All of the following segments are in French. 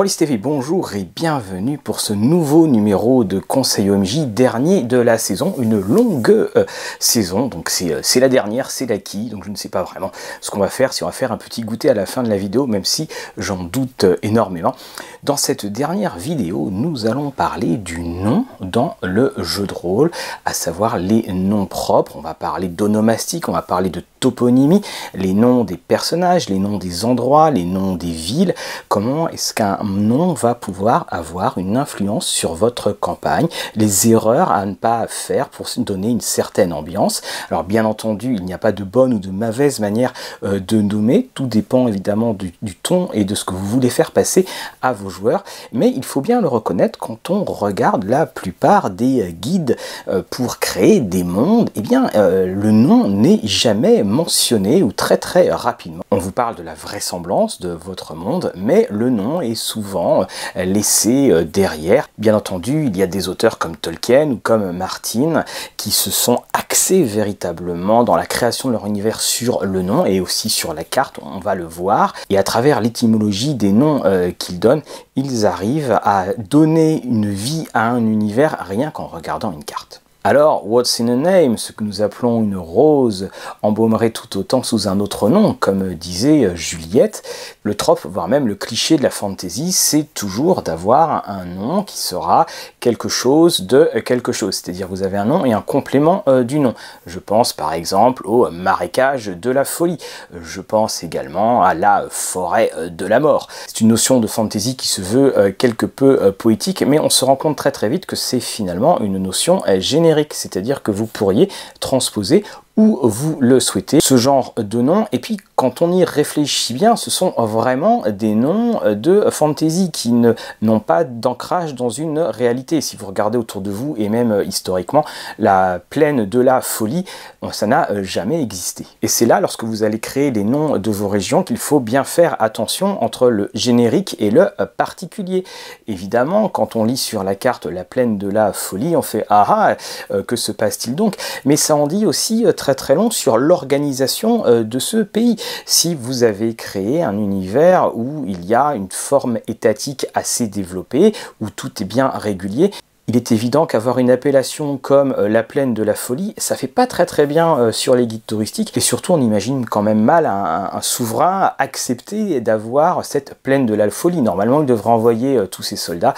Rollis TV, bonjour et bienvenue pour ce nouveau numéro de Conseil OMJ, dernier de la saison, une longue euh, saison, donc euh, c'est la dernière, c'est l'acquis, donc je ne sais pas vraiment ce qu'on va faire, si on va faire un petit goûter à la fin de la vidéo, même si j'en doute euh, énormément. Dans cette dernière vidéo, nous allons parler du nom dans le jeu de rôle, à savoir les noms propres, on va parler d'onomastique, on va parler de toponymie, les noms des personnages, les noms des endroits, les noms des villes, comment est-ce qu'un nom va pouvoir avoir une influence sur votre campagne, les erreurs à ne pas faire pour donner une certaine ambiance. Alors bien entendu, il n'y a pas de bonne ou de mauvaise manière euh, de nommer, tout dépend évidemment du, ton et de ce que vous voulez faire passer à vos joueurs, mais il faut bien le reconnaître quand on regarde la plupart des euh, guides euh, pour créer des mondes, eh bien le nom n'est jamais mentionné ou très très rapidement. On vous parle de la vraisemblance de votre monde, mais le nom est souvent euh, laissé euh, derrière. Bien entendu, il y a des auteurs comme Tolkien ou comme Martin qui se sont axés véritablement dans la création de leur univers sur le nom et aussi sur la carte, on va le voir. Et à travers l'étymologie des noms euh, qu'ils donnent, ils arrivent à donner une vie à un univers rien qu'en regardant une carte. Alors, what's in a name, ce que nous appelons une rose, embaumerait tout autant sous un autre nom, comme disait Juliette. Le trope, voire même le cliché de la fantasy, c'est toujours d'avoir un nom qui sera quelque chose de quelque chose. C'est-à-dire vous avez un nom et un complément euh, du nom. Je pense par exemple au marécage de la folie. Je pense également à la forêt euh, de la mort. C'est une notion de fantasy qui se veut euh, quelque peu poétique, mais on se rend compte très très vite que c'est finalement une notion générale c'est-à-dire que vous pourriez transposer où vous le souhaitez, ce genre de nom. Et puis quand on y réfléchit bien, ce sont vraiment des noms de fantasy qui n'ont pas d'ancrage dans une réalité. Si vous regardez autour de vous, et même historiquement, la plaine de la folie, ça n'a jamais existé. Et c'est là, lorsque vous allez créer les noms de vos régions, qu'il faut bien faire attention entre le générique et le particulier. Évidemment, quand on lit sur la carte la plaine de la folie, on fait « Ah ah, euh, que se passe-t-il donc ?» Mais ça en dit aussi très très long sur l'organisation euh, de ce pays. Si vous avez créé un univers où il y a une forme étatique assez développée, où tout est bien régulier, il est évident qu'avoir une appellation comme euh, la plaine de la folie, ça fait pas très très bien euh, sur les guides touristiques, et surtout on imagine quand même mal un, souverain accepter d'avoir cette plaine de la folie. Normalement il devrait envoyer euh, tous ses soldats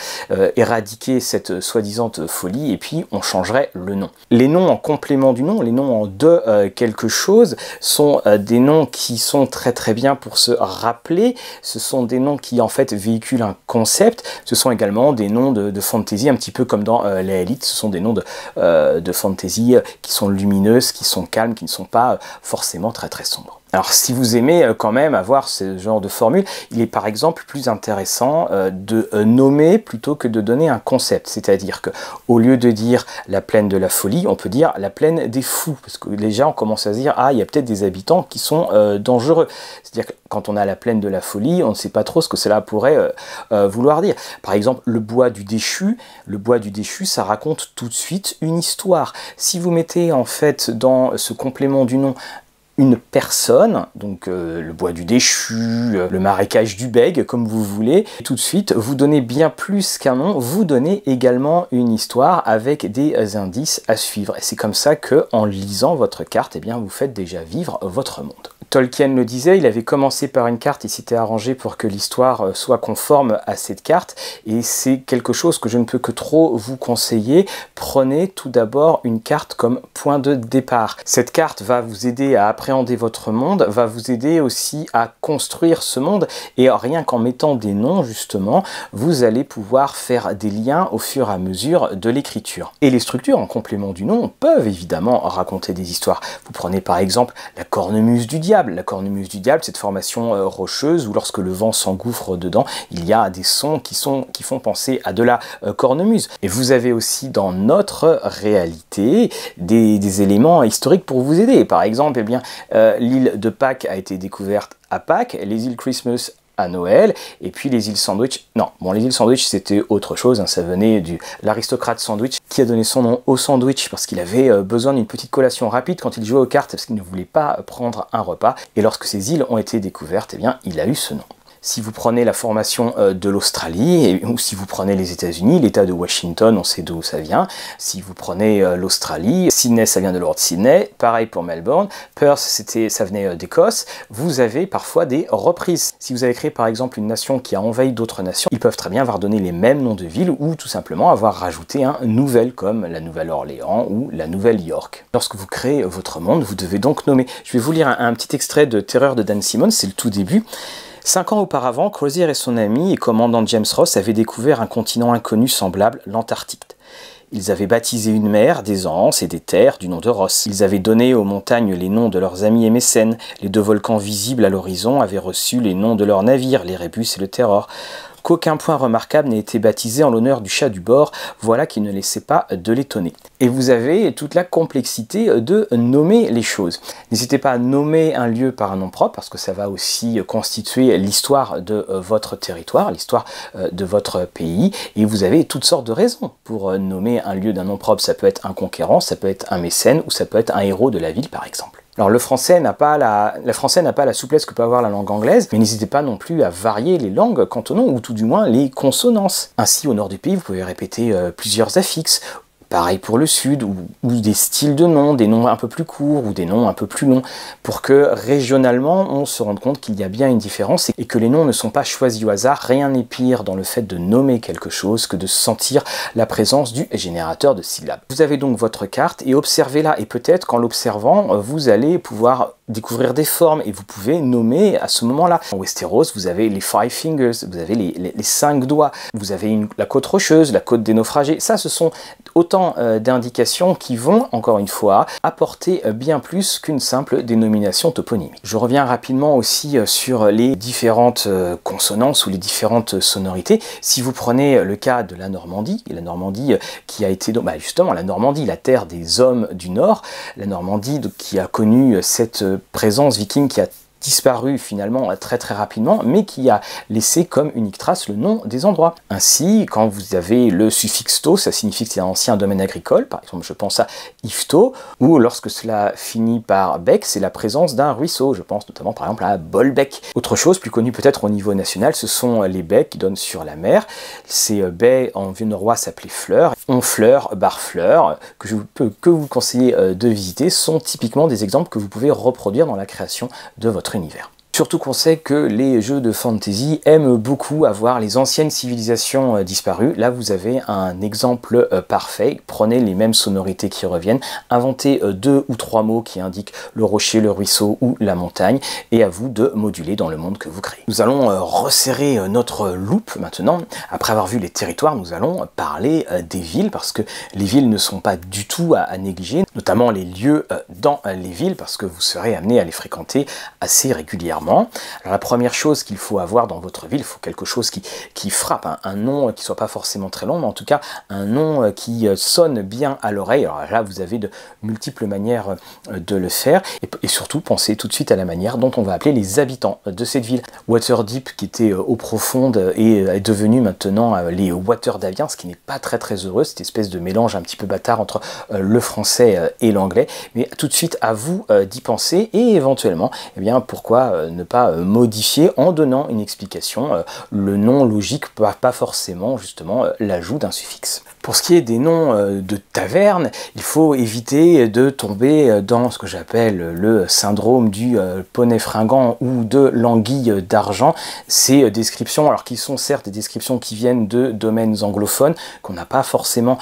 éradiquer cette soi-disant folie, et puis on changerait le nom. Les noms en complément du nom, les noms en de quelque chose, sont des noms qui sont très très bien pour se rappeler, ce sont des noms qui en fait véhiculent un concept, ce sont également des noms de, de fantasy un petit peu comme dans euh, les élites, ce sont des noms de, euh, de fantasy euh, qui sont lumineuses, qui sont calmes, qui ne sont pas forcément très très sombres. Alors si vous aimez euh, quand même avoir ce genre de formule, il est par exemple plus intéressant euh, de euh, nommer plutôt que de donner un concept. C'est-à-dire que au lieu de dire la plaine de la folie, on peut dire la plaine des fous. Parce que déjà on commence à se dire, ah il y a peut-être des habitants qui sont dangereux. C'est-à-dire que quand on a la plaine de la folie, on ne sait pas trop ce que cela pourrait vouloir dire. Par exemple, le bois du déchu, le bois du déchu, ça raconte tout de suite une histoire. Si vous mettez en fait dans ce complément du nom une personne, donc euh, le bois du déchu, euh, le marécage du bègue, comme vous voulez, tout de suite, vous donnez bien plus qu'un nom, vous donnez également une histoire avec des indices à suivre. Et c'est comme ça que, en lisant votre carte, eh bien, vous faites déjà vivre votre monde. Tolkien le disait, il avait commencé par une carte, il s'était arrangé pour que l'histoire euh, soit conforme à cette carte, et c'est quelque chose que je ne peux que trop vous conseiller. Prenez tout d'abord une carte comme point de départ. Cette carte va vous aider à appréhender votre monde, va vous aider aussi à construire ce monde, et rien qu'en mettant des noms justement, vous allez pouvoir faire des liens au fur et à mesure de l'écriture. Et les structures en complément du nom peuvent évidemment raconter des histoires. Vous prenez par exemple la cornemuse du diable, la cornemuse du diable, cette formation euh, rocheuse où lorsque le vent s'engouffre dedans, il y a des sons qui, sont, qui font penser à de la euh, cornemuse. Et vous avez aussi dans notre réalité des, éléments historiques pour vous aider. Par exemple, eh bien, euh, l'île de Pâques a été découverte à Pâques, les îles Christmas Noël. Et puis les îles Sandwich, non, bon, les îles Sandwich c'était autre chose, hein, ça venait de l'aristocrate Sandwich qui a donné son nom au sandwich parce qu'il avait euh, besoin d'une petite collation rapide quand il jouait aux cartes parce qu'il ne voulait pas prendre un repas. Et lorsque ces îles ont été découvertes, eh bien, il a eu ce nom. Si vous prenez la formation euh, de l'Australie, ou si vous prenez les États-Unis, l'État de Washington, on sait d'où ça vient. Si vous prenez euh, l'Australie, Sydney, ça vient de Lord Sydney. Pareil pour Melbourne. Perth, c'était, ça venait euh, d'Écosse. Vous avez parfois des reprises. Si vous avez créé par exemple une nation qui a envahi d'autres nations, ils peuvent très bien avoir donné les mêmes noms de villes ou tout simplement avoir rajouté un nouvel comme la Nouvelle-Orléans ou la Nouvelle-York. Lorsque vous créez votre monde, vous devez donc nommer. Je vais vous lire un, un petit extrait de Terreur de Dan Simmons, c'est le tout début. Cinq ans auparavant, Crozier et son ami et commandant James Ross avaient découvert un continent inconnu semblable, l'Antarctique. Ils avaient baptisé une mer, des anses et des terres du nom de Ross. Ils avaient donné aux montagnes les noms de leurs amis et mécènes. Les deux volcans visibles à l'horizon avaient reçu les noms de leurs navires, les Rébus et le Terror qu'aucun point remarquable n'ait été baptisé en l'honneur du chat du bord, voilà qui ne laissait pas de l'étonner. Et vous avez toute la complexité de nommer les choses. N'hésitez pas à nommer un lieu par un nom propre, parce que ça va aussi constituer l'histoire de euh, votre territoire, l'histoire euh, de votre pays, et vous avez toutes sortes de raisons pour euh, nommer un lieu d'un nom propre. Ça peut être un conquérant, ça peut être un mécène, ou ça peut être un héros de la ville par exemple. Alors le français n'a pas la, français n'a pas la souplesse que peut avoir la langue anglaise, mais n'hésitez pas non plus à varier les langues nom, ou tout du moins les consonances. Ainsi, au nord du pays, vous pouvez répéter euh, plusieurs affixes, Pareil pour le sud, ou, des styles de noms, des noms un peu plus courts ou des noms un peu plus longs, pour que régionalement on se rende compte qu'il y a bien une différence et que les noms ne sont pas choisis au hasard. Rien n'est pire dans le fait de nommer quelque chose que de sentir la présence du générateur de syllabes. Vous avez donc votre carte et observez-la et peut-être qu'en l'observant, vous allez pouvoir découvrir des formes et vous pouvez nommer à ce moment-là. En Westeros, vous avez les Five Fingers, vous avez les, cinq doigts, vous avez la côte rocheuse, la côte des naufragés. Ça, ce sont autant euh, d'indications qui vont, encore une fois, apporter euh, bien plus qu'une simple dénomination toponymique. Je reviens rapidement aussi euh, sur les différentes consonances ou les différentes sonorités. Si vous prenez le cas de la Normandie, la Normandie qui a été, bah justement, la Normandie, la terre des hommes du Nord, la Normandie qui a connu cette présence viking qui a disparu finalement très très rapidement, mais qui a laissé comme unique trace le nom des endroits. Ainsi, quand vous avez le suffixe to, ça signifie que c'est un ancien domaine agricole, par exemple je pense à Ifto, ou lorsque cela finit par bec, c'est la présence d'un ruisseau, je pense notamment par exemple à Bolbec. Autre chose, plus connue peut-être au niveau national, ce sont les baies qui donnent sur la mer. Ces baies en vieux norrois s'appelaient fleurs, Honfleur, Barfleur, que je peux que vous conseiller euh, de visiter, sont typiquement des exemples que vous pouvez reproduire dans la création de votre univers. Surtout qu'on sait que les jeux de fantasy aiment beaucoup avoir les anciennes civilisations euh, disparues. Là, vous avez un exemple euh, parfait. Prenez les mêmes sonorités qui reviennent, inventez euh, deux ou trois mots qui indiquent le rocher, le ruisseau ou la montagne, et à vous de moduler dans le monde que vous créez. Nous allons resserrer notre loupe maintenant. Après avoir vu les territoires, nous allons parler des villes, parce que les villes ne sont pas du tout à négliger, notamment les lieux dans les villes, parce que vous serez amené à les fréquenter assez régulièrement. Alors la première chose qu'il faut avoir dans votre ville, il faut quelque chose qui, frappe, hein. un nom qui soit pas forcément très long, mais en tout cas un nom euh, qui euh, sonne bien à l'oreille. Alors là, vous avez de multiples manières euh, de le faire, et, surtout pensez tout de suite à la manière dont on va appeler les habitants de cette ville. Waterdeep, qui était eau profonde, et est devenu maintenant les Water Daviens, ce qui n'est pas très très heureux, cette espèce de mélange un petit peu bâtard entre le français et l'anglais. Mais tout de suite, à vous d'y penser, et éventuellement, eh bien, pourquoi ne pas euh, modifier en donnant une explication. Euh, le nom logique, pas forcément justement euh, l'ajout d'un suffixe. Pour ce qui est des noms de taverne, il faut éviter de tomber dans ce que j'appelle le syndrome du poney fringant ou de l'anguille d'argent. Ces descriptions, alors qui sont certes des descriptions qui viennent de domaines anglophones, qu'on n'a pas forcément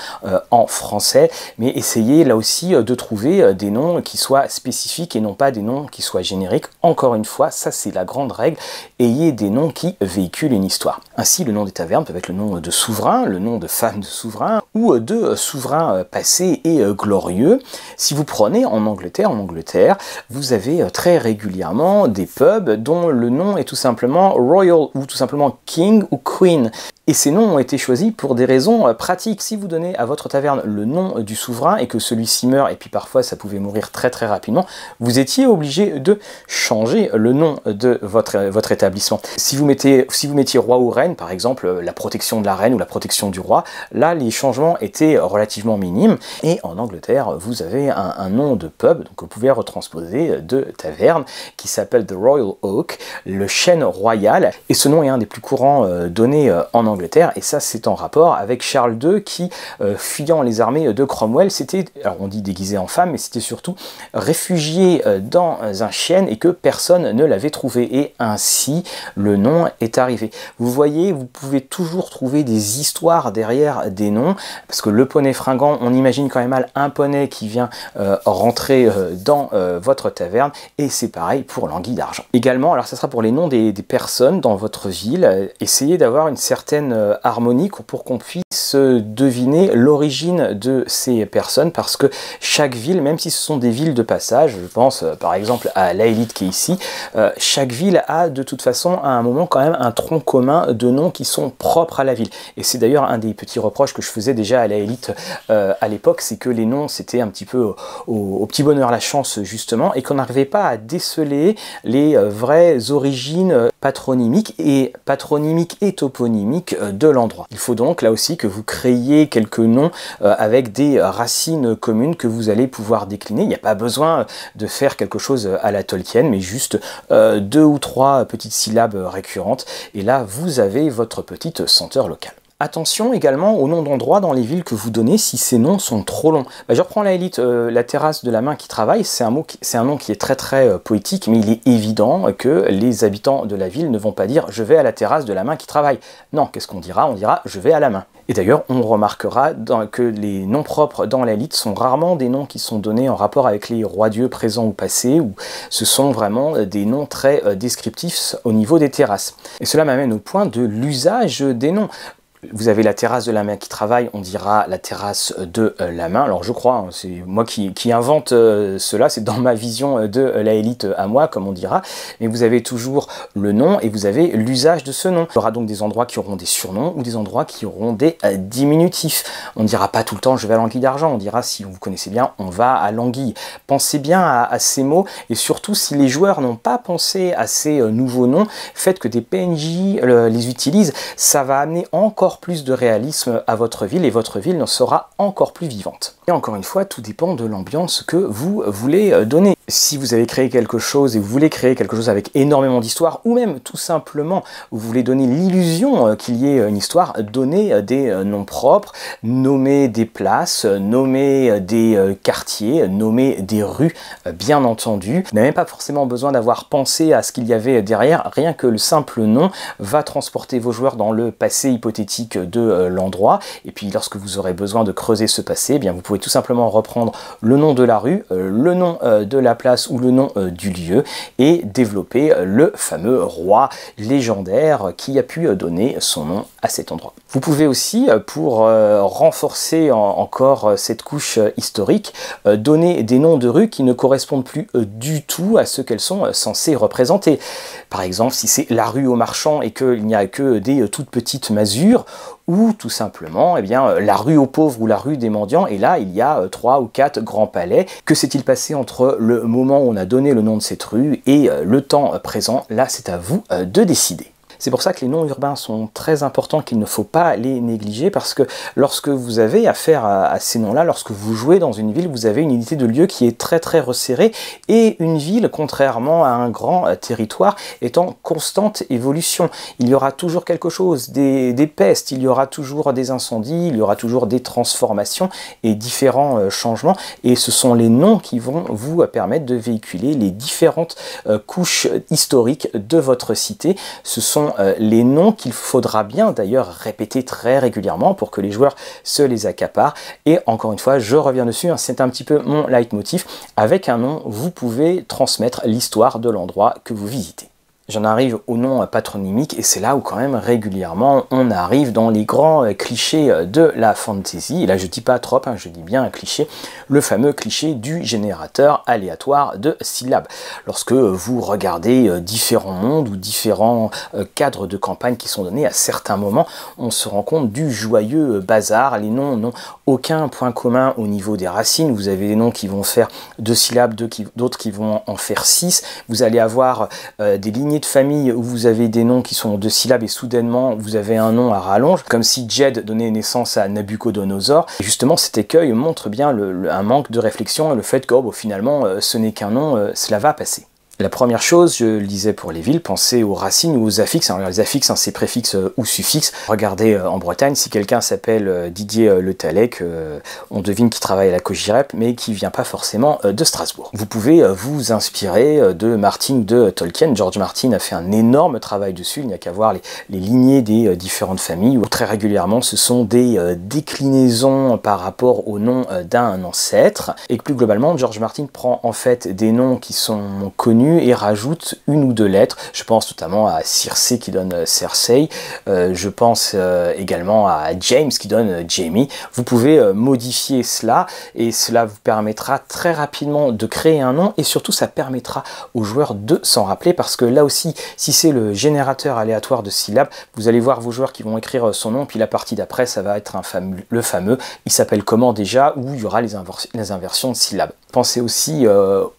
en français, mais essayez là aussi de trouver des noms qui soient spécifiques et non pas des noms qui soient génériques. Encore une fois, ça c'est la grande règle, ayez des noms qui véhiculent une histoire. Ainsi, le nom des tavernes peut être le nom de souverain, le nom de femme de souverain, ou de souverain passé et glorieux. Si vous prenez en Angleterre, en Angleterre, vous avez très régulièrement des pubs dont le nom est tout simplement Royal ou tout simplement King ou Queen. Et ces noms ont été choisis pour des raisons euh, pratiques. Si vous donnez à votre taverne le nom du souverain et que celui-ci meurt, et puis parfois ça pouvait mourir très très rapidement, vous étiez obligé de changer le nom de votre, votre établissement. Si vous, mettez, si vous mettiez roi ou reine, par exemple, la protection de la reine ou la protection du roi, là les changements étaient relativement minimes. Et en Angleterre, vous avez un, nom de pub, donc vous pouvez retransposer de taverne, qui s'appelle The Royal Oak, le chêne royal. Et ce nom est un des plus courants euh, donnés euh, en Angleterre, et ça c'est en rapport avec Charles II qui, euh, fuyant les armées de Cromwell, c'était, alors on dit déguisé en femme, mais c'était surtout réfugié dans un chêne et que personne ne l'avait trouvé. Et ainsi, le nom est arrivé. Vous voyez, vous pouvez toujours trouver des histoires derrière des noms, parce que le poney fringant, on imagine quand même mal un poney qui vient rentrer dans votre taverne, et c'est pareil pour l'anguille d'argent. Également, alors ça sera pour les noms des personnes dans votre ville, essayez d'avoir une certaine harmonie pour qu'on puisse deviner l'origine de ces personnes parce que chaque ville, même si ce sont des villes de passage, je pense euh, par exemple à la élite qui est ici, euh, chaque ville a de toute façon à un moment quand même un tronc commun de noms qui sont propres à la ville. Et c'est d'ailleurs un des petits reproches que je faisais déjà à la élite euh, à l'époque, c'est que les noms c'était un petit peu au, petit bonheur la chance justement et qu'on n'arrivait pas à déceler les vraies origines patronymiques et patronymiques et toponymiques de l'endroit. Il faut donc là aussi que vous créiez quelques noms euh, avec des racines communes que vous allez pouvoir décliner. Il n'y a pas besoin de faire quelque chose à la Tolkien, mais juste euh, deux ou trois petites syllabes récurrentes. Et là, vous avez votre petite senteur locale. Attention également aux noms d'endroits dans les villes que vous donnez si ces noms sont trop longs. Bah, je reprends la élite, euh, la terrasse de la main qui travaille, c'est un, mot un nom qui est très très euh, poétique, mais il est évident que les habitants de la ville ne vont pas dire je vais à la terrasse de la main qui travaille. Non, qu'est-ce qu'on dira? On dira je vais à la main. Et d'ailleurs, on remarquera que les noms propres dans la élite sont rarement des noms qui sont donnés en rapport avec les rois-dieux présents ou passés, ou ce sont vraiment des noms très euh, descriptifs au niveau des terrasses. Et cela m'amène au point de l'usage des noms. Vous avez la terrasse de la main qui travaille, on dira la terrasse de euh, la main. Alors je crois, hein, c'est moi qui, invente euh, cela, c'est dans ma vision de la élite à moi, comme on dira. Mais vous avez toujours le nom et vous avez l'usage de ce nom. Il y aura donc des endroits qui auront des surnoms ou des endroits qui auront des euh, diminutifs. On ne dira pas tout le temps je vais à l'anguille d'argent, on dira si vous connaissez bien, on va à l'anguille. Pensez bien à, ces mots et surtout si les joueurs n'ont pas pensé à ces nouveaux noms, faites que des PNJ les utilisent, ça va amener encore plus de réalisme à votre ville et votre ville sera encore plus vivante. Et encore une fois, tout dépend de l'ambiance que vous voulez euh, donner. Si vous avez créé quelque chose et vous voulez créer quelque chose avec énormément d'histoire, ou même tout simplement vous voulez donner l'illusion euh, qu'il y ait une histoire, donnez euh, des noms propres, nommez des places, nommez des quartiers, nommez des rues, bien entendu. Vous n'avez pas forcément besoin d'avoir pensé à ce qu'il y avait derrière, rien que le simple nom va transporter vos joueurs dans le passé hypothétique de euh, l'endroit. Et puis lorsque vous aurez besoin de creuser ce passé, eh bien vous pouvez tout simplement reprendre le nom de la rue, euh, le nom euh, de la place ou le nom du lieu et développer le fameux roi légendaire qui a pu donner son nom à cet endroit. Vous pouvez aussi, pour renforcer encore cette couche historique, donner des noms de rues qui ne correspondent plus du tout à ce qu'elles sont censées représenter. Par exemple, si c'est la rue aux marchands et qu'il n'y a que des toutes petites masures, ou tout simplement eh bien, euh, la rue aux pauvres ou la rue des mendiants, et là il y a euh, trois ou quatre grands palais. Que s'est-il passé entre le moment où on a donné le nom de cette rue et euh, le temps présent? Là c'est à vous de décider. C'est pour ça que les noms urbains sont très importants, qu'il ne faut pas les négliger, parce que lorsque vous avez affaire à, ces noms-là, lorsque vous jouez dans une ville, vous avez une unité de lieu qui est très très resserrée, et une ville, contrairement à un grand euh, territoire, est en constante évolution. Il y aura toujours quelque chose, des, pestes, il y aura toujours des incendies, il y aura toujours des transformations et différents euh, changements, et ce sont les noms qui vont vous permettre de véhiculer les différentes euh, couches historiques de votre cité. Ce sont euh, les noms qu'il faudra bien d'ailleurs répéter très régulièrement pour que les joueurs se les accaparent. Et encore une fois, je reviens dessus, hein, c'est un petit peu mon leitmotiv. Avec un nom, vous pouvez transmettre l'histoire de l'endroit que vous visitez. J'en arrive au nom patronymique et c'est là où quand même régulièrement on arrive dans les grands clichés de la fantasy. Et là je dis pas trop, hein, je dis bien un cliché, le fameux cliché du générateur aléatoire de syllabes. Lorsque vous regardez différents mondes ou différents cadres de campagne qui sont donnés à certains moments, on se rend compte du joyeux bazar. Les noms n'ont aucun point commun au niveau des racines. Vous avez des noms qui vont faire deux syllabes, d'autres qui vont en faire six. Vous allez avoir euh, des lignées de famille où vous avez des noms qui sont deux syllabes et soudainement vous avez un nom à rallonge, comme si Jed donnait naissance à Nabucodonosor. Et justement, cet écueil montre bien un manque de réflexion et le fait que oh, finalement euh, ce n'est qu'un nom, euh, cela va passer. La première chose, je le disais pour les villes, pensez aux racines ou aux affixes. Alors les affixes, hein, c'est préfixes euh, ou suffixes. Regardez euh, en Bretagne, si quelqu'un s'appelle euh, Didier Le Talec, on devine qu'il travaille à la Cogirep, mais qui vient pas forcément de Strasbourg. Vous pouvez vous inspirer de Martin de Tolkien. George Martin a fait un énorme travail dessus. Il n'y a qu'à voir les, lignées des différentes familles, où très régulièrement ce sont des déclinaisons par rapport au nom d'un ancêtre. Et plus globalement, George Martin prend en fait des noms qui sont connus et rajoute une ou deux lettres. Je pense notamment à Circe qui donne euh, Cersei. Euh, je pense euh, également à James qui donne Jamie. Vous pouvez modifier cela et cela vous permettra très rapidement de créer un nom et surtout ça permettra aux joueurs de s'en rappeler parce que là aussi, si c'est le générateur aléatoire de syllabes, vous allez voir vos joueurs qui vont écrire son nom puis la partie d'après ça va être le fameux. Il s'appelle comment déjà où il y aura les inversions de syllabes. Pensez aussi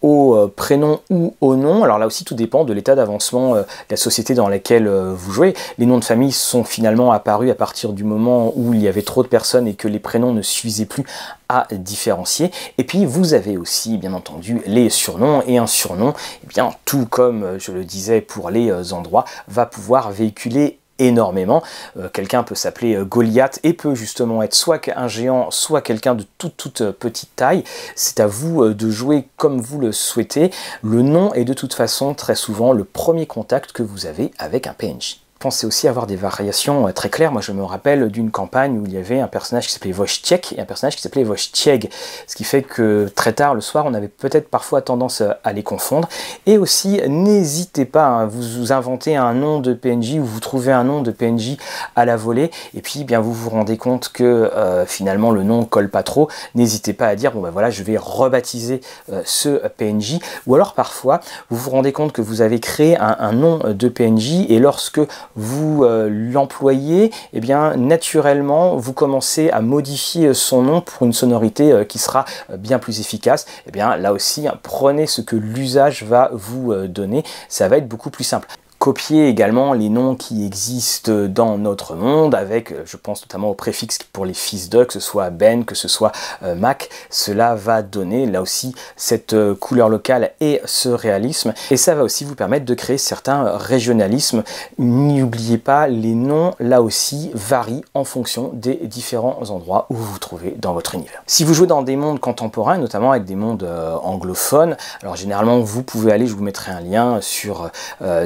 au prénom ou au nom. Alors là aussi, tout dépend de l'état d'avancement euh, de la société dans laquelle euh, vous jouez. Les noms de famille sont finalement apparus à partir du moment où il y avait trop de personnes et que les prénoms ne suffisaient plus à différencier. Et puis vous avez aussi bien entendu les surnoms et un surnom, eh bien tout comme euh, je le disais pour les endroits, va pouvoir véhiculer énormément. Euh, quelqu'un peut s'appeler euh, Goliath et peut justement être soit un géant, soit quelqu'un de toute, toute euh, petite taille. C'est à vous de jouer comme vous le souhaitez. Le nom est de toute façon très souvent le premier contact que vous avez avec un PNJ pensez aussi avoir des variations euh, très claires. Moi, je me rappelle d'une campagne où il y avait un personnage qui s'appelait Wojciech et un personnage qui s'appelait Wojciech, ce qui fait que très tard le soir, on avait peut-être parfois tendance euh, à les confondre. Et aussi, n'hésitez pas, hein, vous, inventez un nom de PNJ ou vous trouvez un nom de PNJ à la volée, et puis bien vous vous rendez compte que euh, finalement le nom colle pas trop. N'hésitez pas à dire bon ben voilà, je vais rebaptiser ce PNJ. Ou alors parfois, vous vous rendez compte que vous avez créé un nom de PNJ et lorsque vous euh, l'employez, eh bien naturellement vous commencez à modifier son nom pour une sonorité euh, qui sera euh, bien plus efficace. Eh bien là aussi, hein, prenez ce que l'usage va vous donner, ça va être beaucoup plus simple copier également les noms qui existent dans notre monde avec, je pense notamment au préfixe pour les fils de, que ce soit Ben, que ce soit Mac, cela va donner là aussi cette couleur locale et ce réalisme et ça va aussi vous permettre de créer certains régionalismes. N'oubliez pas, les noms là aussi varient en fonction des différents endroits où vous vous trouvez dans votre univers. Si vous jouez dans des mondes contemporains, notamment avec des mondes anglophones, alors généralement vous pouvez aller, je vous mettrai un lien sur,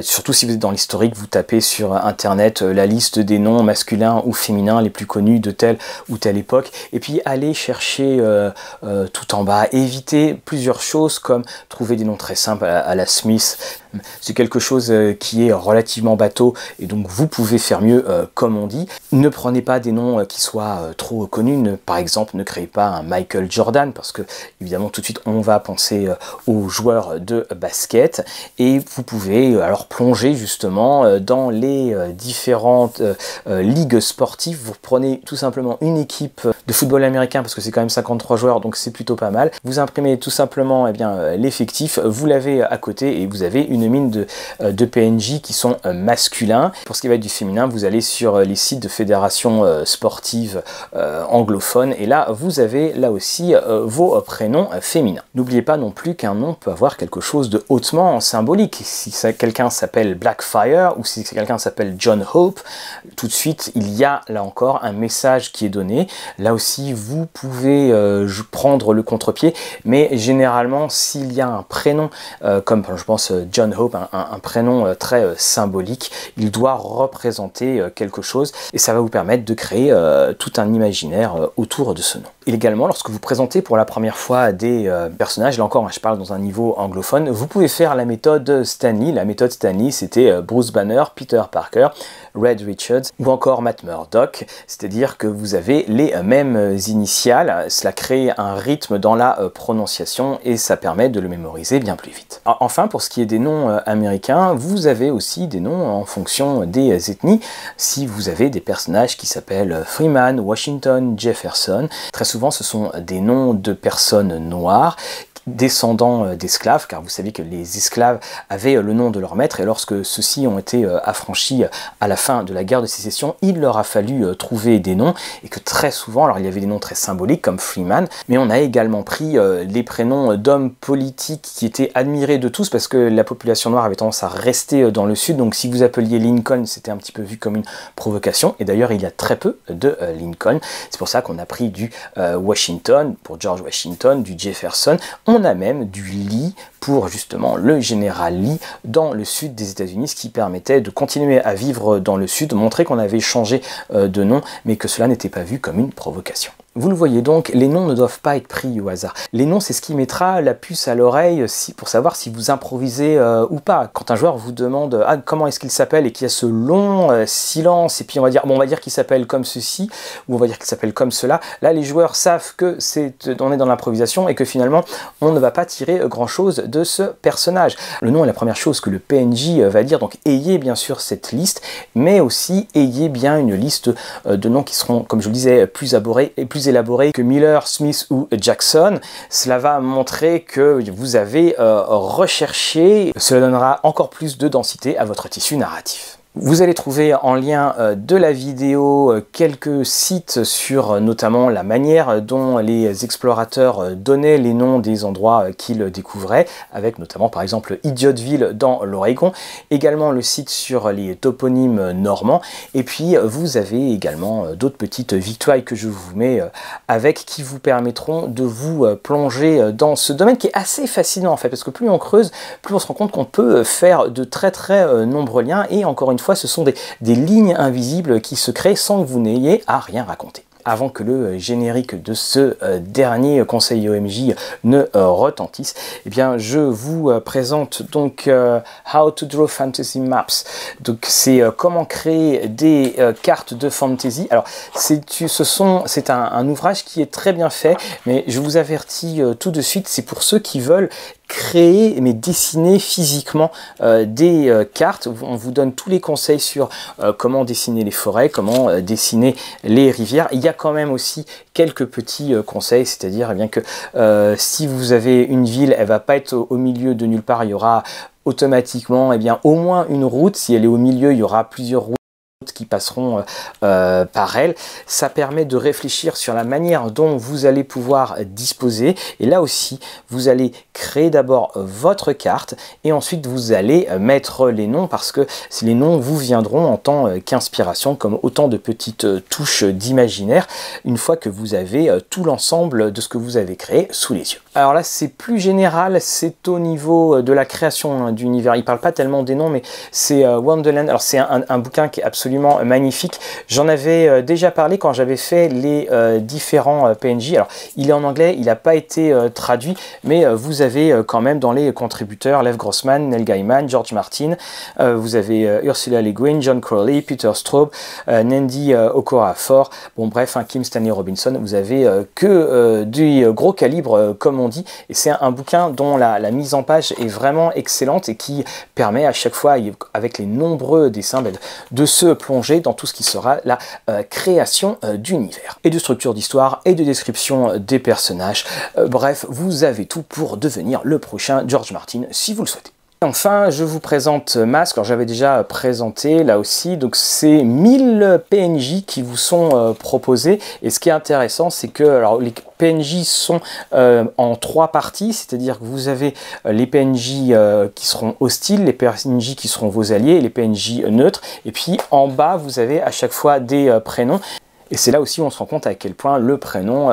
surtout si dans l'historique, vous tapez sur internet euh, la liste des noms masculins ou féminins les plus connus de telle ou telle époque, et puis allez chercher euh, euh, tout en bas, évitez plusieurs choses comme trouver des noms très simples à la Smith, c'est quelque chose qui est relativement bateau et donc vous pouvez faire mieux comme on dit. Ne prenez pas des noms qui soient trop connus, par exemple ne créez pas un Michael Jordan parce que évidemment tout de suite on va penser aux joueurs de basket. Et vous pouvez alors plonger justement dans les différentes ligues sportives. Vous prenez tout simplement une équipe de football américain parce que c'est quand même 53 joueurs donc c'est plutôt pas mal. Vous imprimez tout simplement eh bien l'effectif, vous l'avez à côté et vous avez une mine de, euh, de PNJ qui sont euh, masculins. Pour ce qui va être du féminin, vous allez sur euh, les sites de fédérations sportives anglophones et là, vous avez là aussi vos prénoms féminins. N'oubliez pas non plus qu'un nom peut avoir quelque chose de hautement symbolique. Si quelqu'un s'appelle Blackfire ou si quelqu'un s'appelle John Hope, tout de suite, il y a là encore un message qui est donné. Là aussi, vous pouvez prendre le contre-pied, mais généralement, s'il y a un prénom comme je pense John Hope, un, prénom euh, très euh, symbolique. Il doit représenter euh, quelque chose et ça va vous permettre de créer tout un imaginaire autour de ce nom. Également, lorsque vous présentez pour la première fois des euh, personnages, là encore, hein, je parle dans un niveau anglophone, vous pouvez faire la méthode Stanley. La méthode Stanley, c'était euh, Bruce Banner, Peter Parker, Red Richards ou encore Matt Murdock, c'est-à-dire que vous avez les mêmes initiales, cela crée un rythme dans la prononciation et ça permet de le mémoriser bien plus vite. Enfin, pour ce qui est des noms américains, vous avez aussi des noms en fonction des ethnies. Si vous avez des personnages qui s'appellent Freeman, Washington, Jefferson, très souvent ce sont des noms de personnes noires descendants euh, d'esclaves, car vous savez que les esclaves avaient euh, le nom de leur maître, et lorsque ceux-ci ont été euh, affranchis à la fin de la guerre de sécession, il leur a fallu trouver des noms, et que très souvent, alors il y avait des noms très symboliques comme Freeman, mais on a également pris les prénoms d'hommes politiques qui étaient admirés de tous, parce que la population noire avait tendance à rester dans le sud, donc si vous appeliez Lincoln, c'était un petit peu vu comme une provocation, et d'ailleurs il y a très peu de Lincoln, c'est pour ça qu'on a pris du Washington, pour George Washington, du Jefferson, on a même du Lee pour justement le général Lee dans le sud des États-Unis, ce qui permettait de continuer à vivre dans le sud, montrer qu'on avait changé euh, de nom, mais que cela n'était pas vu comme une provocation. Vous le voyez donc, les noms ne doivent pas être pris au hasard. Les noms, c'est ce qui mettra la puce à l'oreille pour savoir si vous improvisez euh, ou pas. Quand un joueur vous demande ah, comment est-ce qu'il s'appelle et qu'il y a ce long euh, silence, et puis on va dire bon, on va dire qu'il s'appelle comme ceci, ou on va dire qu'il s'appelle comme cela, là les joueurs savent que c'est on est dans l'improvisation et que finalement on ne va pas tirer grand-chose de ce personnage. Le nom est la première chose que le PNJ euh, va dire, donc ayez bien sûr cette liste, mais aussi ayez bien une liste de noms qui seront, comme je le disais, plus aborés et plus que Miller, Smith ou Jackson. Cela va montrer que vous avez euh, recherché. Cela donnera encore plus de densité à votre tissu narratif. Vous allez trouver en lien euh, de la vidéo euh, quelques sites sur euh, notamment la manière dont les explorateurs donnaient les noms des endroits qu'ils découvraient, avec notamment par exemple Idiotville dans l'Oregon, également le site sur les toponymes normands, et puis vous avez également d'autres petites victoires que je vous mets avec qui vous permettront de vous plonger dans ce domaine qui est assez fascinant en fait, parce que plus on creuse, plus on se rend compte qu'on peut faire de très très nombreux liens, et encore une fois, ce sont des, lignes invisibles qui se créent sans que vous n'ayez à rien raconter avant que le générique de ce euh, dernier conseil OMJ ne euh, retentisse, eh bien, je vous euh, présente donc How to Draw Fantasy Maps. Donc, c'est comment créer des cartes de fantasy. Alors, c'est ce un, ouvrage qui est très bien fait, mais je vous avertis tout de suite, c'est pour ceux qui veulent créer mais dessiner physiquement euh, des euh, cartes. On vous donne tous les conseils sur euh, comment dessiner les forêts, comment dessiner les rivières. Il y a quand même aussi quelques petits conseils, c'est-à-dire eh bien que si vous avez une ville, elle va pas être au, milieu de nulle part, il y aura automatiquement eh bien, au moins une route. Si elle est au milieu, il y aura plusieurs routes qui passeront euh, euh, par elle. Ça permet de réfléchir sur la manière dont vous allez pouvoir disposer. Et là aussi, vous allez créer d'abord votre carte et ensuite vous allez mettre les noms parce que les noms vous viendront en tant qu'inspiration comme autant de petites touches d'imaginaire une fois que vous avez tout l'ensemble de ce que vous avez créé sous les yeux. Alors là, c'est plus général, c'est au niveau de la création hein, d'univers. Il parle pas tellement des noms, mais c'est euh, Wonderland. Alors c'est un, bouquin qui est absolument magnifique. J'en avais euh, déjà parlé quand j'avais fait les euh, différents PNJ. Alors il est en anglais, il n'a pas été traduit, mais vous avez quand même dans les contributeurs Lev Grossman, Neil Gaiman, George Martin. vous avez Ursula Le Guin, John Crowley, Peter Straub, Nandy Okorafor. Bon bref, un Kim Stanley Robinson. Vous avez que du gros calibre comme on dit. Et c'est un, bouquin dont la, mise en page est vraiment excellente et qui permet à chaque fois, avec les nombreux dessins, ben, de se plonger dans tout ce qui sera la euh, création euh, d'univers. Et de structure d'histoire et de description euh, des personnages. bref, vous avez tout pour devenir le prochain George Martin si vous le souhaitez. Enfin, je vous présente Mask, alors j'avais déjà présenté là aussi, donc c'est 1000 PNJ qui vous sont euh, proposés, et ce qui est intéressant, c'est que les PNJ sont euh, en trois parties, c'est-à-dire que vous avez euh, les PNJ qui seront hostiles, les PNJ qui seront vos alliés, et les PNJ neutres, et puis en bas, vous avez à chaque fois des prénoms. Et c'est là aussi où on se rend compte à quel point le prénom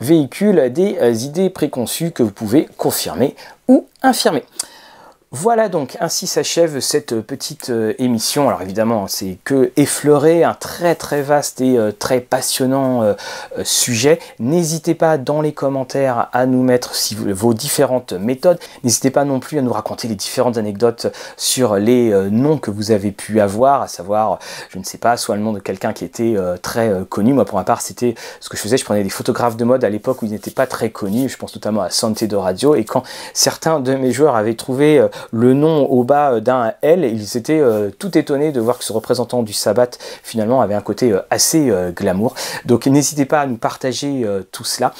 véhicule des idées préconçues que vous pouvez confirmer ou infirmer. Voilà donc, ainsi s'achève cette petite euh, émission. Alors évidemment, c'est que effleurer un très très vaste et euh, très passionnant euh, sujet. N'hésitez pas dans les commentaires à nous mettre vos différentes méthodes. N'hésitez pas non plus à nous raconter les différentes anecdotes sur les noms que vous avez pu avoir, à savoir, je ne sais pas, soit le nom de quelqu'un qui était très connu. Moi pour ma part, c'était ce que je faisais, je prenais des photographes de mode à l'époque où ils n'étaient pas très connus. Je pense notamment à Santé de Radio. Et quand certains de mes joueurs avaient trouvé le nom au bas d'un L, ils étaient euh, tout étonnés de voir que ce représentant du sabbat finalement avait un côté euh, assez euh, glamour. Donc n'hésitez pas à nous partager tout cela.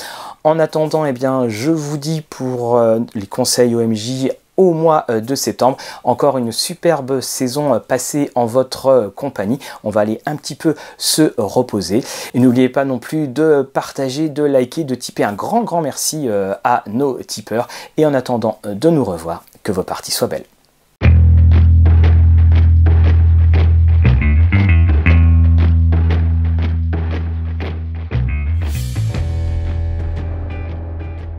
En attendant, eh bien, je vous dis pour les conseils OMJ au mois de septembre. Encore une superbe saison passée en votre compagnie. On va aller un petit peu se reposer. Et n'oubliez pas non plus de partager, de liker, de tiper. Un grand, grand merci à nos tipeurs. Et en attendant de nous revoir, que vos parties soient belles.